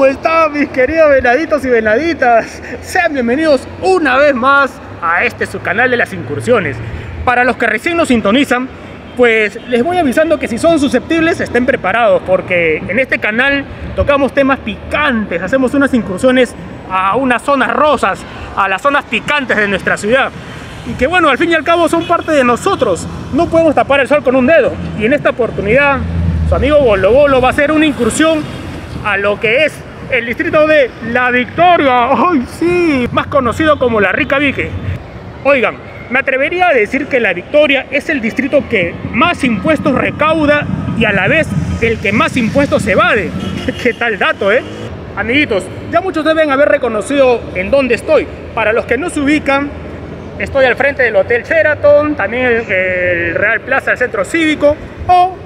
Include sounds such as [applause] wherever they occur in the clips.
¿Cómo están mis queridos venaditos y venaditas? Sean bienvenidos una vez más a este su canal de las incursiones. Para los que recién nos sintonizan, pues les voy avisando que si son susceptibles estén preparados porque en este canal tocamos temas picantes, hacemos unas incursiones a unas zonas rosas, a las zonas picantes de nuestra ciudad. Y que bueno, al fin y al cabo son parte de nosotros. No podemos tapar el sol con un dedo. Y en esta oportunidad, su amigo Bolo Bolo va a hacer una incursión a lo que es el distrito de La Victoria. ¡Ay, sí! Más conocido como La Rica Vique. Oigan, me atrevería a decir que La Victoria es el distrito que más impuestos recauda y a la vez el que más impuestos evade. [laughs] ¿Qué tal dato, eh? Amiguitos, ya muchos deben haber reconocido en dónde estoy. Para los que no se ubican, estoy al frente del Hotel Sheraton, también el, el Real Plaza del Centro Cívico o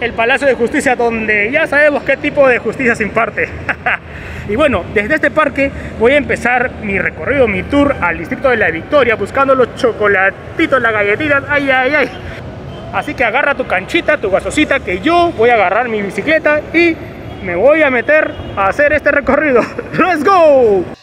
el Palacio de Justicia donde ya sabemos qué tipo de justicia se imparte. [laughs] y bueno, desde este parque voy a empezar mi recorrido, mi tour al distrito de la Victoria buscando los chocolatitos, las galletitas, ay, ay, ay. Así que agarra tu canchita, tu gasosita, que yo voy a agarrar mi bicicleta y me voy a meter a hacer este recorrido. [laughs] ¡Let's go!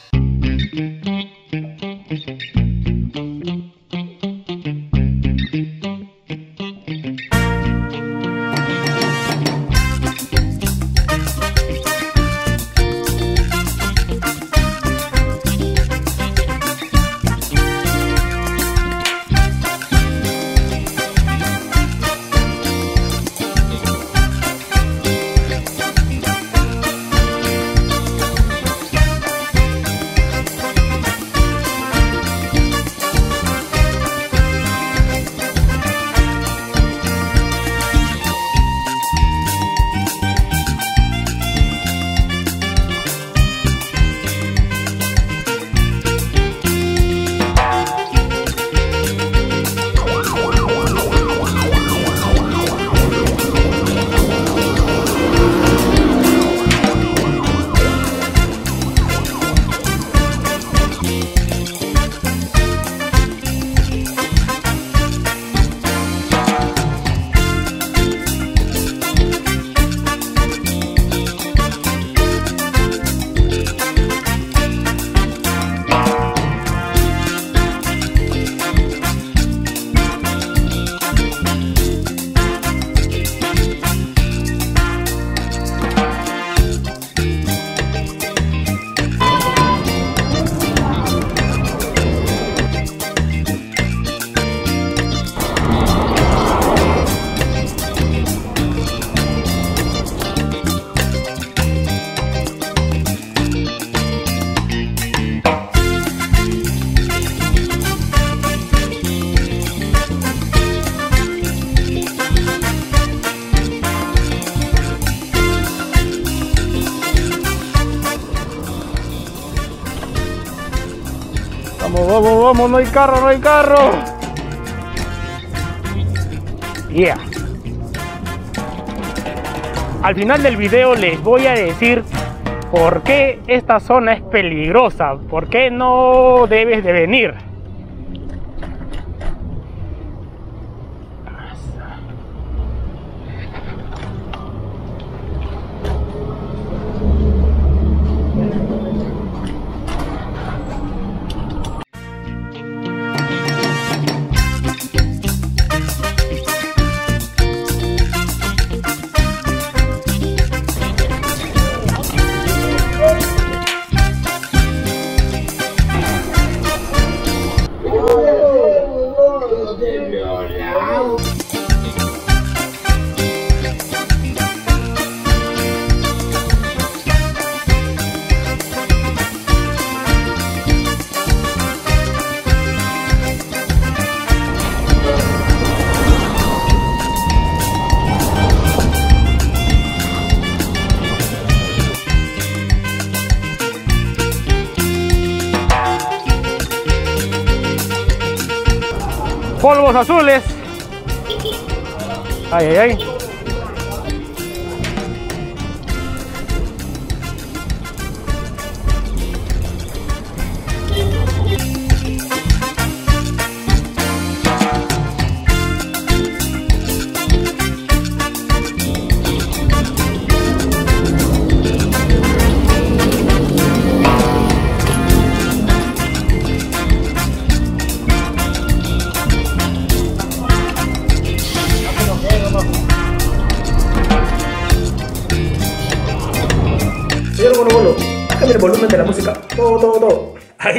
Vamos, vamos, no hay carro, no hay carro. Yeah. Al final del video les voy a decir por qué esta zona es peligrosa, por qué no debes de venir. Polvos azules. Ay, ay.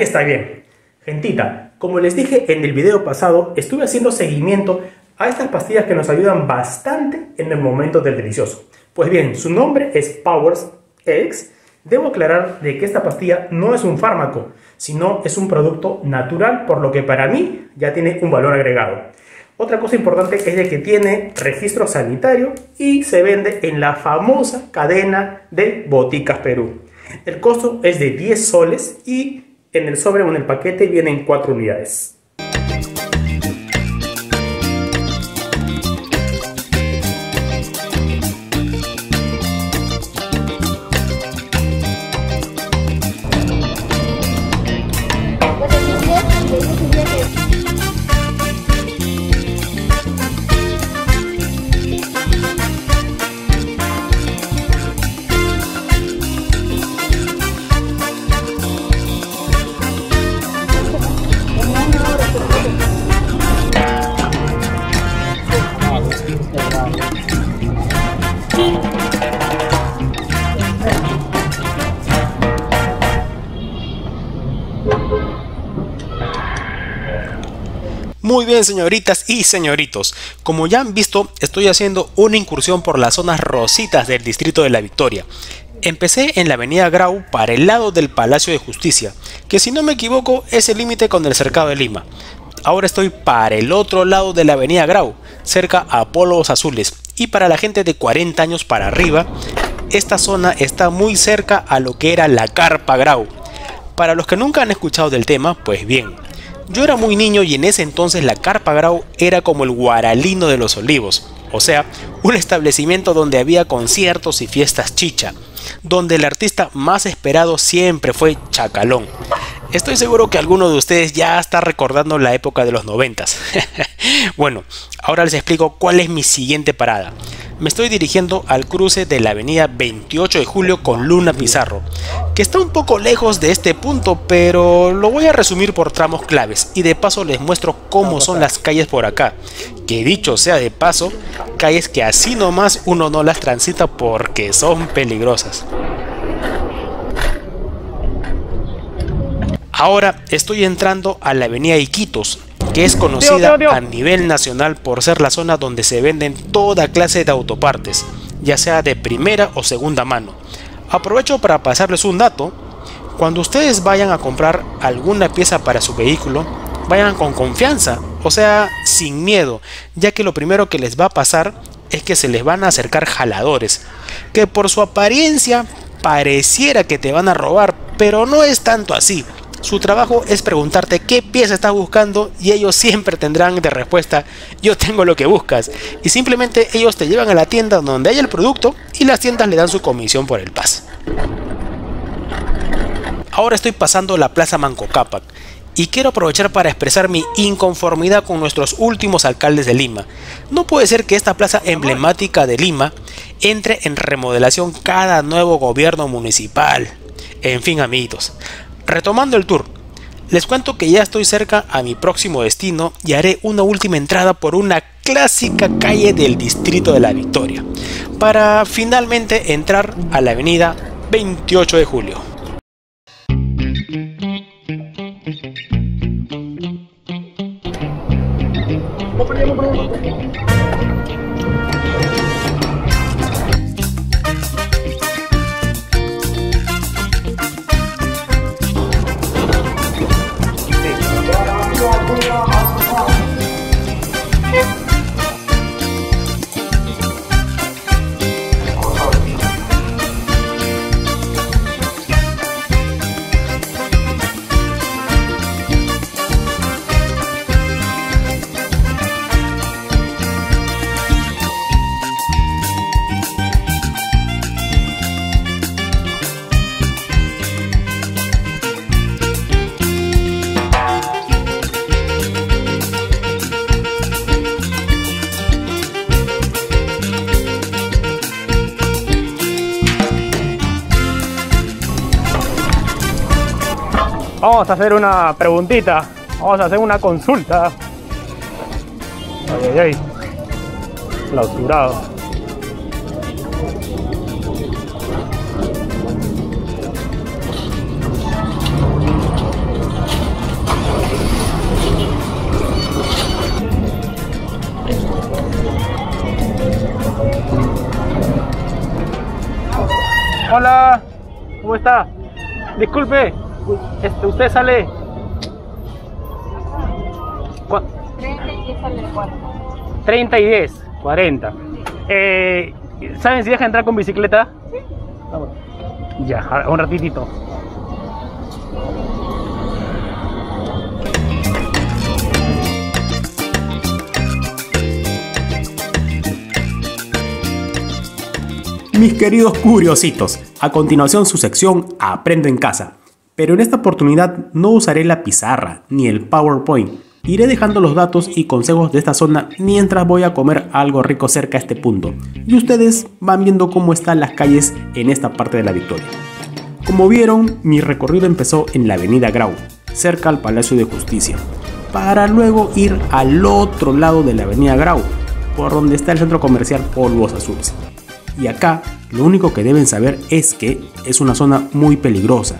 Está bien. Gentita, como les dije en el video pasado, estuve haciendo seguimiento a estas pastillas que nos ayudan bastante en el momento del delicioso. Pues bien, su nombre es Powers X. Debo aclarar de que esta pastilla no es un fármaco, sino es un producto natural, por lo que para mí ya tiene un valor agregado. Otra cosa importante es de que tiene registro sanitario y se vende en la famosa cadena de Boticas Perú. El costo es de 10 soles y en el sobre o en el paquete vienen 4 unidades. Bien señoritas y señoritos, como ya han visto estoy haciendo una incursión por las zonas rositas del distrito de la Victoria. Empecé en la avenida Grau para el lado del Palacio de Justicia, que si no me equivoco es el límite con el cercado de Lima. Ahora estoy para el otro lado de la avenida Grau, cerca a Polos Azules, y para la gente de 40 años para arriba, esta zona está muy cerca a lo que era la Carpa Grau. Para los que nunca han escuchado del tema, pues bien, yo era muy niño y en ese entonces la Carpa Grau era como el Guaralino de los Olivos, o sea, un establecimiento donde había conciertos y fiestas chicha, donde el artista más esperado siempre fue Chacalón. Estoy seguro que alguno de ustedes ya está recordando la época de los noventas. [laughs] bueno, ahora les explico cuál es mi siguiente parada me estoy dirigiendo al cruce de la avenida 28 de julio con Luna Pizarro, que está un poco lejos de este punto, pero lo voy a resumir por tramos claves y de paso les muestro cómo son las calles por acá, que dicho sea de paso, calles que así nomás uno no las transita porque son peligrosas. Ahora estoy entrando a la avenida Iquitos, que es conocida a nivel nacional por ser la zona donde se venden toda clase de autopartes, ya sea de primera o segunda mano. Aprovecho para pasarles un dato. Cuando ustedes vayan a comprar alguna pieza para su vehículo, vayan con confianza, o sea, sin miedo, ya que lo primero que les va a pasar es que se les van a acercar jaladores, que por su apariencia pareciera que te van a robar, pero no es tanto así. Su trabajo es preguntarte qué pieza estás buscando y ellos siempre tendrán de respuesta yo tengo lo que buscas y simplemente ellos te llevan a la tienda donde hay el producto y las tiendas le dan su comisión por el pase. Ahora estoy pasando la Plaza Manco Cápac y quiero aprovechar para expresar mi inconformidad con nuestros últimos alcaldes de Lima. No puede ser que esta plaza emblemática de Lima entre en remodelación cada nuevo gobierno municipal. En fin, amiguitos, Retomando el tour, les cuento que ya estoy cerca a mi próximo destino y haré una última entrada por una clásica calle del distrito de la Victoria, para finalmente entrar a la avenida 28 de julio. Vamos a hacer una preguntita. Vamos a hacer una consulta. Ay, ay, ay. Clausurado. Hola, ¿cómo está? Disculpe, este, usted sale. 30 y 10 sale 40. 30 y 10, 40. Eh, ¿Saben si deja entrar con bicicleta? Sí. Ya, a- un ratitito. Mis queridos curiositos, a continuación su sección Aprendo en casa. Pero en esta oportunidad no usaré la pizarra ni el PowerPoint. Iré dejando los datos y consejos de esta zona mientras voy a comer algo rico cerca a este punto. Y ustedes van viendo cómo están las calles en esta parte de la Victoria. Como vieron, mi recorrido empezó en la avenida Grau, cerca al Palacio de Justicia, para luego ir al otro lado de la avenida Grau, por donde está el centro comercial Polvos Azules. Y acá lo único que deben saber es que es una zona muy peligrosa,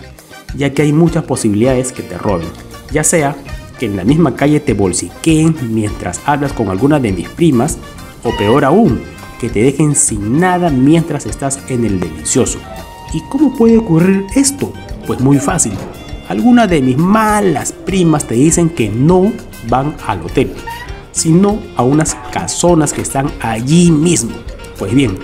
ya que hay muchas posibilidades que te roben, ya sea que en la misma calle te bolsiqueen mientras hablas con alguna de mis primas, o peor aún, que te dejen sin nada mientras estás en el delicioso. ¿Y cómo puede ocurrir esto? Pues muy fácil. Algunas de mis malas primas te dicen que no van al hotel, sino a unas casonas que están allí mismo. Pues bien,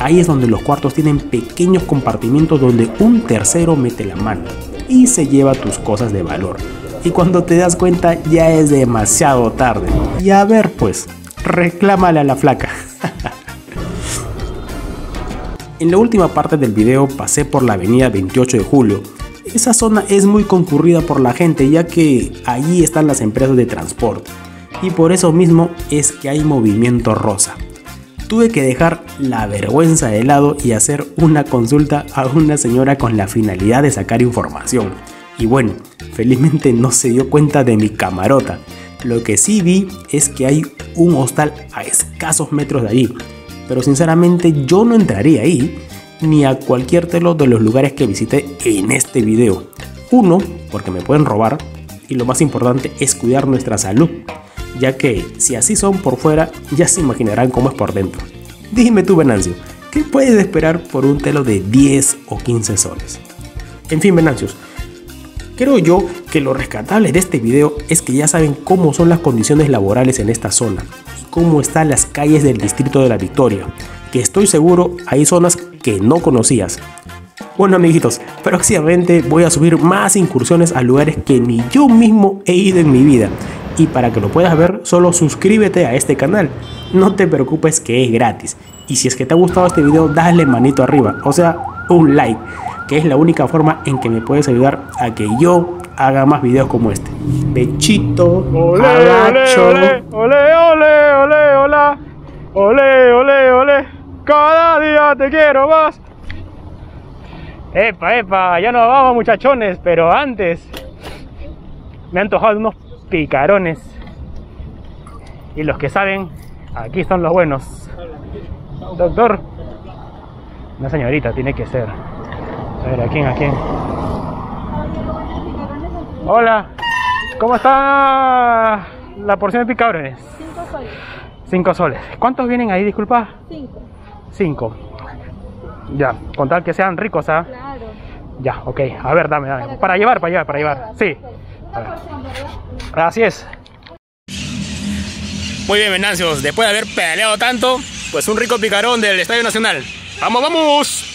ahí es donde los cuartos tienen pequeños compartimientos donde un tercero mete la mano y se lleva tus cosas de valor. Y cuando te das cuenta ya es demasiado tarde. Y a ver pues, reclámale a la flaca. [laughs] En la última parte del video pasé por la avenida 28 de julio. Esa zona es muy concurrida por la gente ya que allí están las empresas de transporte. Y por eso mismo es que hay movimiento rosa. Tuve que dejar la vergüenza de lado y hacer una consulta a una señora con la finalidad de sacar información. Y bueno, felizmente no se dio cuenta de mi camarota. Lo que sí vi es que hay un hostal a escasos metros de allí. Pero sinceramente yo no entraría ahí ni a cualquier telo de los lugares que visité en este video. Uno, porque me pueden robar. Y lo más importante es cuidar nuestra salud. Ya que si así son por fuera, ya se imaginarán cómo es por dentro. Dime tú, Venancio, ¿qué puedes esperar por un telo de 10 o 15 soles? En fin, Venancios, Creo yo que lo rescatable de este video es que ya saben cómo son las condiciones laborales en esta zona y cómo están las calles del distrito de la Victoria, que estoy seguro hay zonas que no conocías. Bueno amiguitos, próximamente voy a subir más incursiones a lugares que ni yo mismo he ido en mi vida. Y para que lo puedas ver, solo suscríbete a este canal. No te preocupes que es gratis. Y si es que te ha gustado este video, dale manito arriba, o sea, un like que es la única forma en que me puedes ayudar a que yo haga más videos como este. Bechito, Ole, ole, ole, ole, ole, ole, hola. Ole, ole, ole. Cada día te quiero más. Epa, epa, ya nos vamos muchachones, pero antes me han antojado unos picarones. Y los que saben, aquí son los buenos. Doctor, una señorita tiene que ser. A ver, ¿a quién, a quién? Hola, ¿cómo está la porción de picarones? 5 soles. 5 soles. ¿Cuántos vienen ahí, disculpa? 5. 5. Ya, con tal que sean ricos, ¿ah? Claro. Ya, ok. A ver, dame, dame. Para llevar, para llevar, para llevar. Sí. Así es. Muy bien, Venancios. Después de haber peleado tanto, pues un rico picarón del Estadio Nacional. ¡Vamos, vamos!